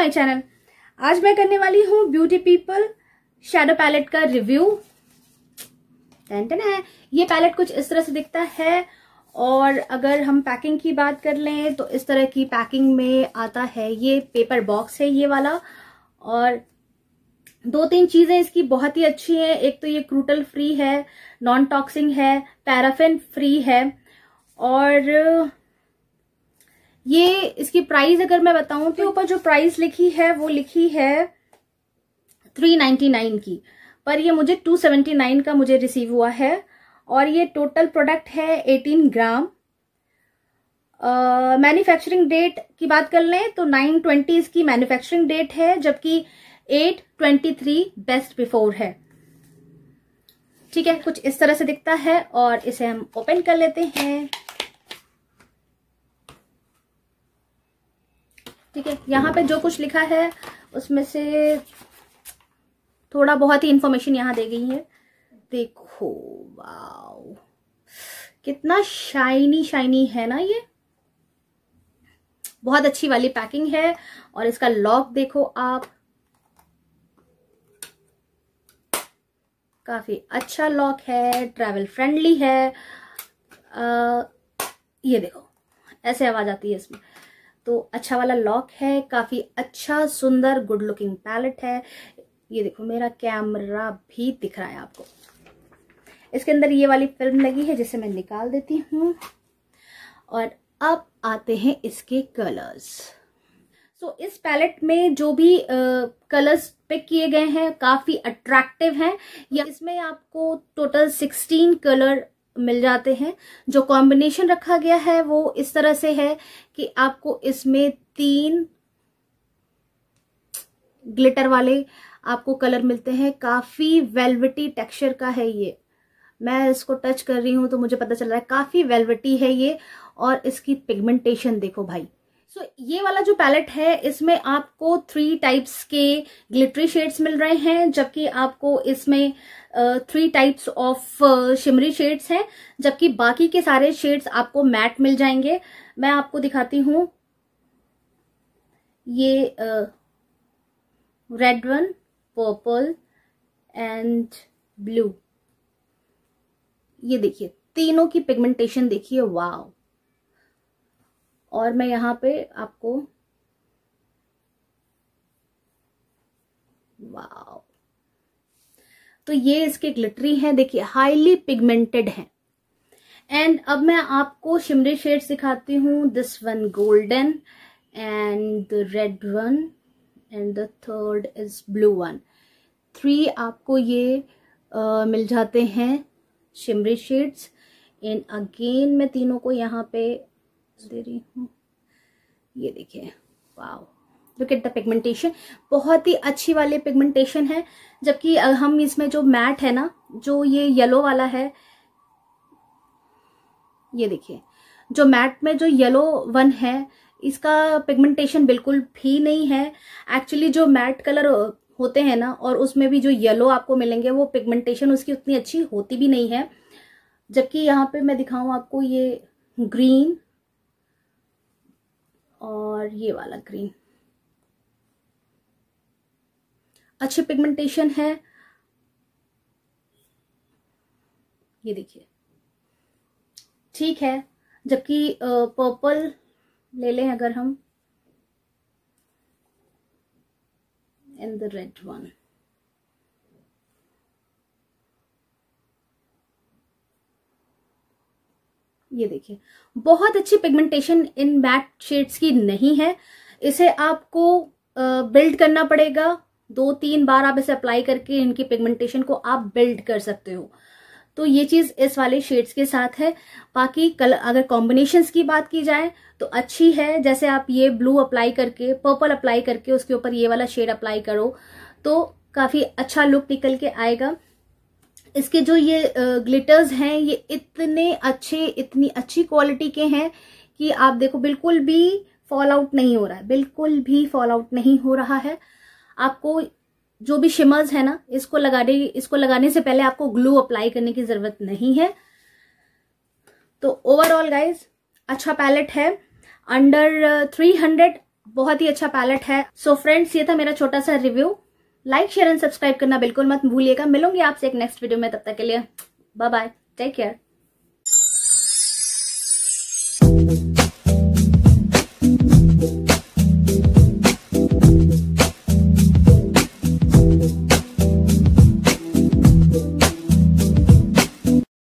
My channel आज मैं करने वाली हूँ ब्यूटी पीपल शेडो पैलेट का रिव्यू है ये पैलेट कुछ इस तरह से दिखता है और अगर हम पैकिंग की बात कर लें तो इस तरह की पैकिंग में आता है ये पेपर बॉक्स है ये वाला और दो तीन चीज़ें इसकी बहुत ही अच्छी हैं। एक तो ये क्रूटल फ्री है नॉन टॉक्सिंग है पैराफिन फ्री है और ये इसकी प्राइस अगर मैं बताऊँ तो ऊपर जो प्राइस लिखी है, वो लिखी है थ्री नाइन्टी नाइन की। पर ये मुझे टू सेवेंटी नाइन का मुझे रिसीव हुआ है और ये टोटल प्रोडक्ट है एटीन ग्राम मैन्युफैक्चरिंग डेट की बात कर लें तो नाइन ट्वेंटी इसकी मैन्युफैक्चरिंग डेट है, जबकि eight twenty three best before है। ठीक है, कुछ इस तरह से दिखता है और इसे हम ओपन कर लेते हैं। ठीक है यहाँ पे जो कुछ लिखा है उसमें से थोड़ा बहुत ही इंफॉर्मेशन यहाँ दे गई है। देखो वाओ कितना शाइनी शाइनी है ना ये। बहुत अच्छी वाली पैकिंग है और इसका लॉक देखो आप। काफ़ी अच्छा लॉक है ट्रैवल फ्रेंडली है। आ, ये देखो ऐसे आवाज़ आती है इसमें। तो अच्छा वाला लॉक है काफ़ी अच्छा सुंदर गुड लुकिंग पैलेट है। ये देखो मेरा कैमरा भी दिख रहा है आपको। इसके अंदर ये वाली फ़िल्म लगी है जिसे मैं निकाल देती हूँ। और अब आते हैं इसके कलर्स सो so, इस पैलेट में जो भी कलर्स पिक किए गए हैं काफ़ी अट्रैक्टिव हैं। या इसमें आपको टोटल 16 कलर मिल जाते हैं। जो कॉम्बिनेशन रखा गया है वो इस तरह से है कि आपको इसमें तीन ग्लिटर वाले आपको कलर मिलते हैं। काफ़ी वेलवेटी टेक्सचर का है ये। मैं इसको टच कर रही हूँ तो मुझे पता चल रहा है, काफ़ी वेलवेटी है ये। और इसकी पिगमेंटेशन देखो भाई। सो so, ये वाला जो पैलेट है इसमें आपको थ्री टाइप्स के ग्लिटरी शेड्स मिल रहे हैं जबकि आपको इसमें three types of shimmery shades हैं जबकि बाकी के सारे शेड्स आपको मैट मिल जाएँगे। मैं आपको दिखाती हूँ। ये red one purple and blue ये देखिए तीनों की पिगमेंटेशन देखिए वाव और मैं यहाँ पे आपको वाव तो ये इसके ग्लिटरी हैं देखिए हाईली पिगमेंटेड हैं। एंड अब मैं आपको शिमरी शेड सिखाती हूँ this one golden and red one and the third is blue one three आपको ये आ, मिल जाते हैं शिमरी शेड्स एंड अगेन मैं तीनों को यहाँ पे दे रही हूँ। ये देखिए wow look at the pigmentation बहुत ही अच्छी वाली पिगमेंटेशन है, जबकि हम इसमें जो मैट है ना, जो ये येलो वाला है, ये देखिए, जो मैट में जो येलो वन है, इसका पिगमेंटेशन बिल्कुल भी नहीं है। एक्चुअली जो मैट कलर होते हैं ना, और उसमें भी जो येलो आपको मिलेंगे, वो पिगमेंटेशन उसकी उतनी अच्छी होती भी नहीं है। जबकि यहाँ पे मैं दिखाऊँ आपको ये ग्रीन और ये वाला ग्रीन अच्छे पिगमेंटेशन है। ये देखिए। ठीक है, जबकि पर्पल ले लें अगर हम। एंड द रेड वन ये देखिए, बहुत अच्छी पिगमेंटेशन इन मैट शेड्स की नहीं है। इसे आपको बिल्ड करना पड़ेगा। दो तीन बार आप इसे अप्लाई करके इनकी पिगमेंटेशन को आप बिल्ड कर सकते हो। तो ये चीज़ इस वाले शेड्स के साथ है। बाकी कल, अगर कॉम्बिनेशंस की बात की जाए तो अच्छी है। जैसे आप ये ब्लू अप्लाई करके पर्पल अप्लाई करके उसके ऊपर ये वाला शेड अप्लाई करो तो काफ़ी अच्छा लुक निकल के आएगा। इसके जो ये ग्लिटर्स हैं, ये इतने अच्छे, इतनी अच्छी क्वालिटी के हैं कि आप देखो, बिल्कुल भी फॉल आउट नहीं हो रहा है। बिल्कुल भी फॉल आउट नहीं हो रहा है। आपको जो भी शिमर्स है ना, इसको लगाने इसको लगाने से पहले आपको ग्लू अप्लाई करने की ज़रूरत नहीं है। तो ओवरऑल गाइज़ अच्छा पैलेट है। अंडर थ्री हंड्रेड बहुत ही अच्छा पैलेट है। सो so फ्रेंड्स ये था मेरा छोटा सा review like share and subscribe करना बिल्कुल मत भूलिएगा। मिलूँगी आपसे एक नेक्स्ट वीडियो में, तब तक के लिए बाय बाय टेक केयर